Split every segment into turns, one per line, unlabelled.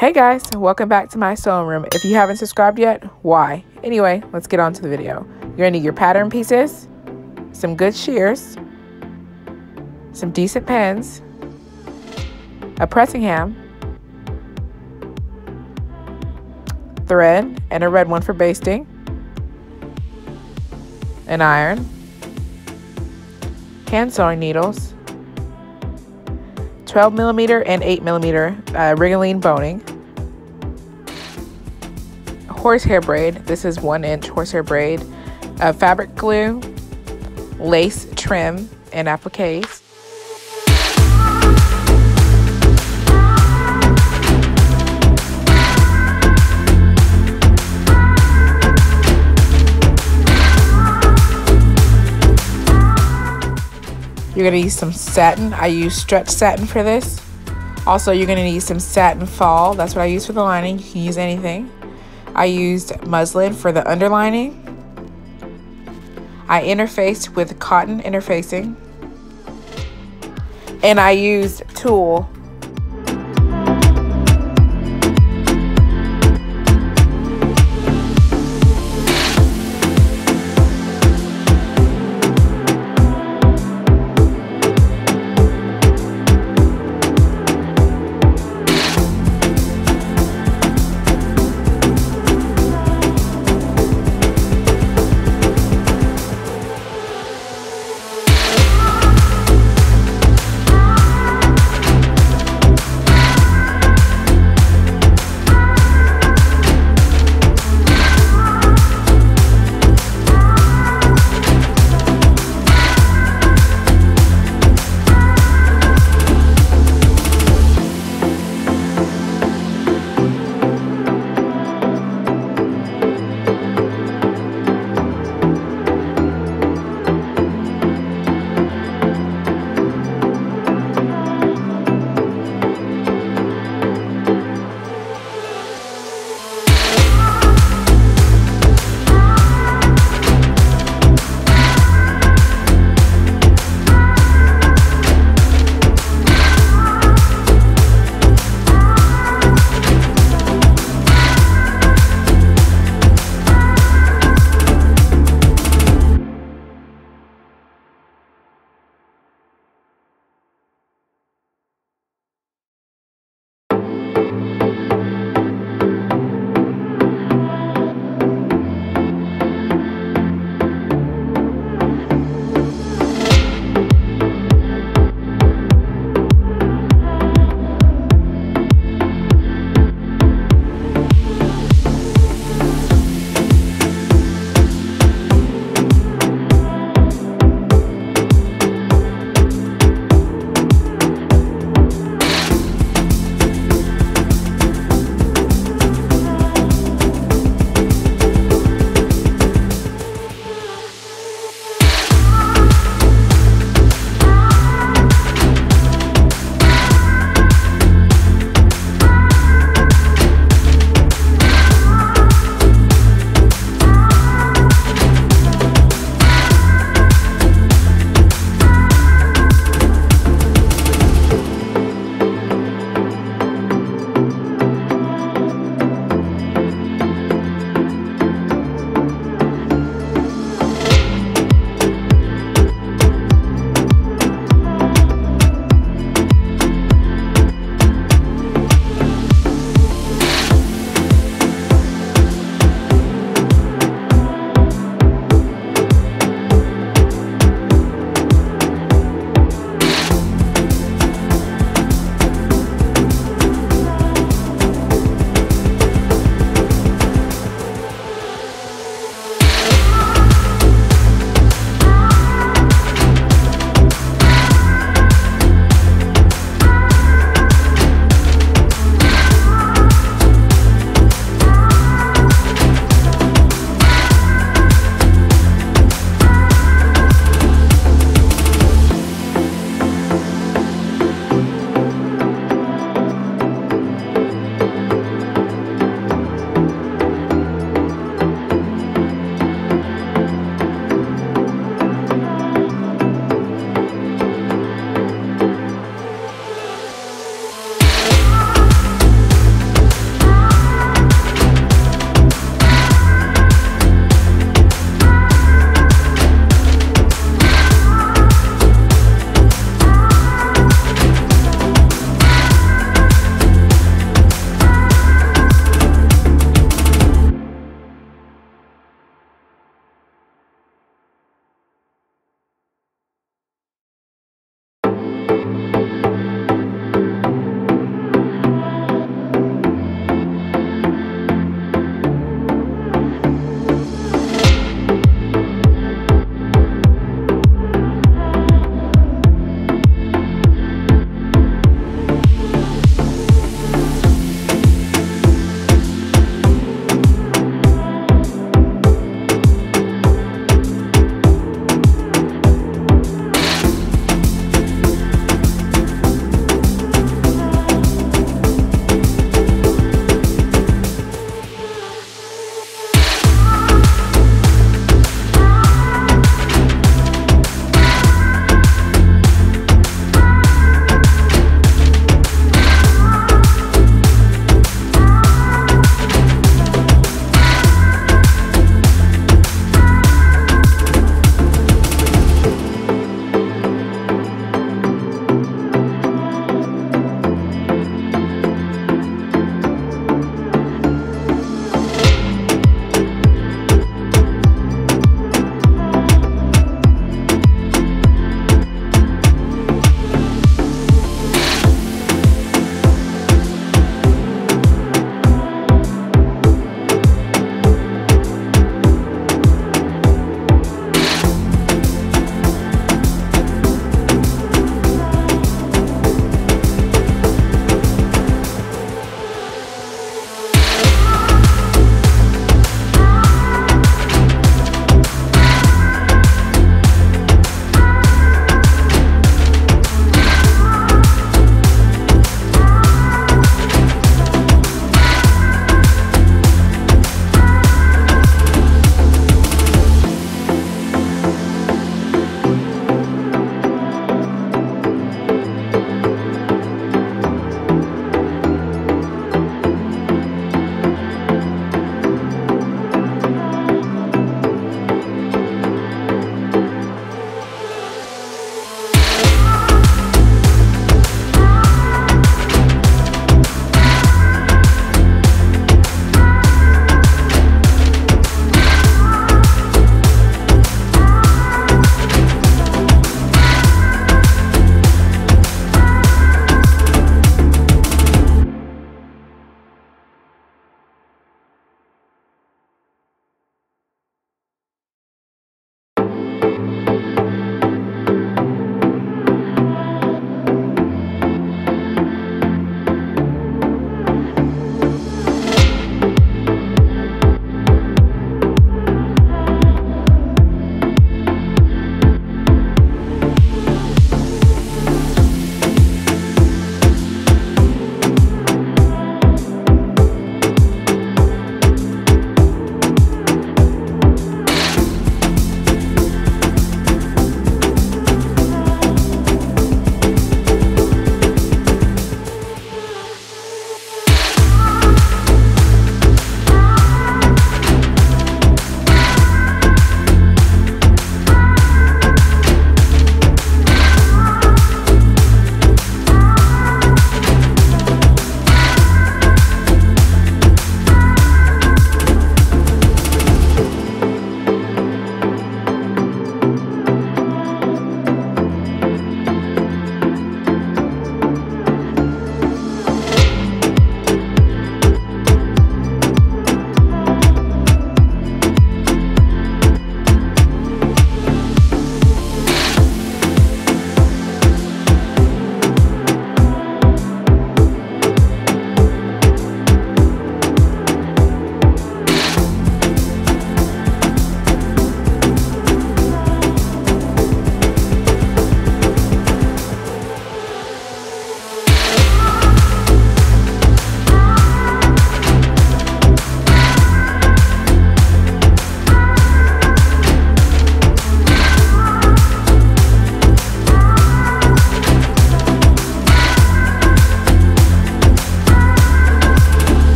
Hey guys, welcome back to my sewing room. If you haven't subscribed yet, why? Anyway, let's get on to the video. You're gonna need your pattern pieces, some good shears, some decent pens, a pressing ham, thread, and a red one for basting, an iron, hand sewing needles, 12 millimeter and 8 millimeter uh, Rigilene boning, horsehair braid. This is one inch horsehair braid, fabric glue, lace trim, and appliques. You're to use some satin. I use stretch satin for this. Also, you're to need some satin faille. That's what I use for the lining. You can use anything. I used muslin for the underlining. I interfaced with cotton interfacing. And I used tulle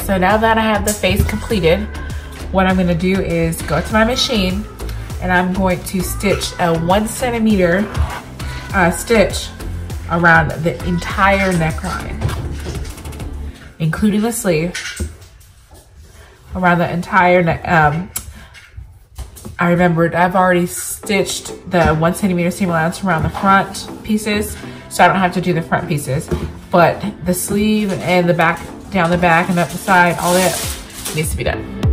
so now that I have the face completed, what I'm gonna do is go to my machine and I'm going to stitch a one centimeter uh, stitch around the entire neckline, including the sleeve, around the entire neck. Um, I remembered I've already stitched the one centimeter seam allowance around the front pieces, so I don't have to do the front pieces. But the sleeve and the back, down the back and up the side, all that needs to be done.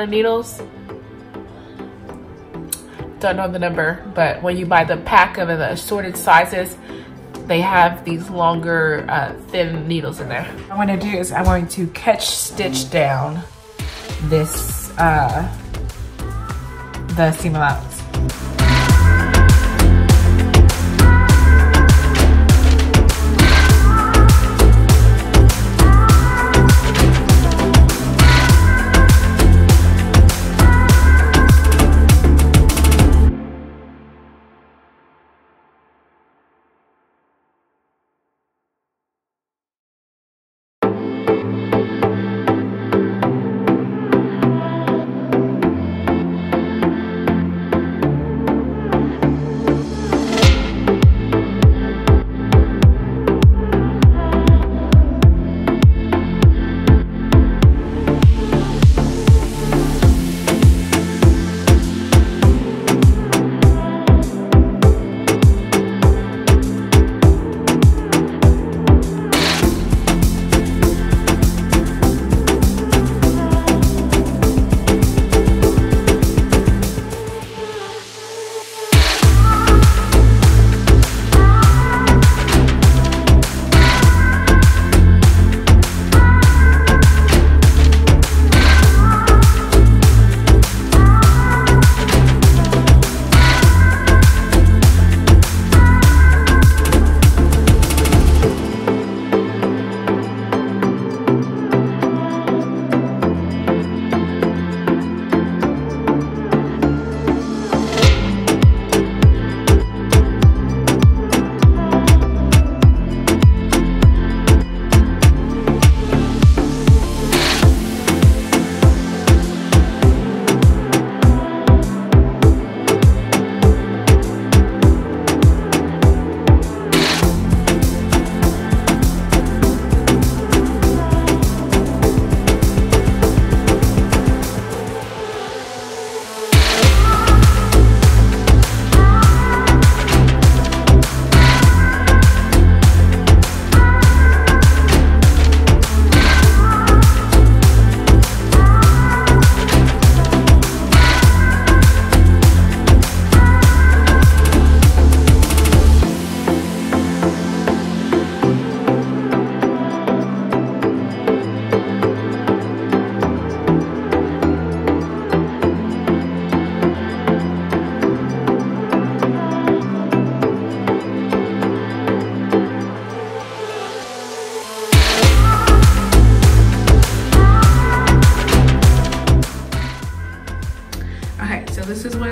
Of needles. Don't know the number, but when you buy the pack of the assorted sizes, they have these longer, uh, thin needles in there. What I'm gonna do is I'm going to catch stitch down this, uh, the seam allowance.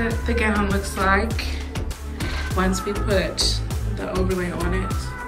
The gown looks like once we put the overlay on it.